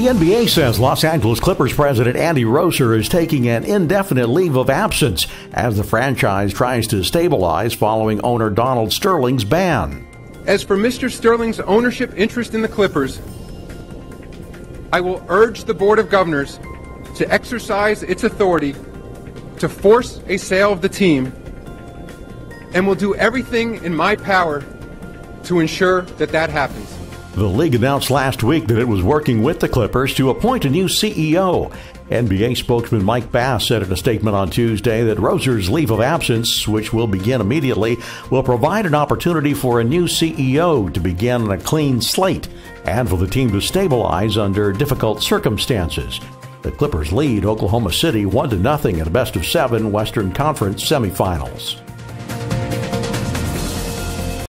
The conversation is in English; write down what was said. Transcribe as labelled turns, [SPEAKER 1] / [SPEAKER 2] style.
[SPEAKER 1] The NBA says Los Angeles Clippers president Andy Roeser is taking an indefinite leave of absence as the franchise tries to stabilize following owner Donald Sterling's ban.
[SPEAKER 2] As for Mr. Sterling's ownership interest in the Clippers, I will urge the Board of Governors to exercise its authority to force a sale of the team and will do everything in my power to ensure that that happens.
[SPEAKER 1] The league announced last week that it was working with the Clippers to appoint a new CEO. NBA spokesman Mike Bass said in a statement on Tuesday that Roeser's leave of absence, which will begin immediately, will provide an opportunity for a new CEO to begin on a clean slate and for the team to stabilize under difficult circumstances. The Clippers lead Oklahoma City 1 0 in a best of 7 Western Conference semifinals.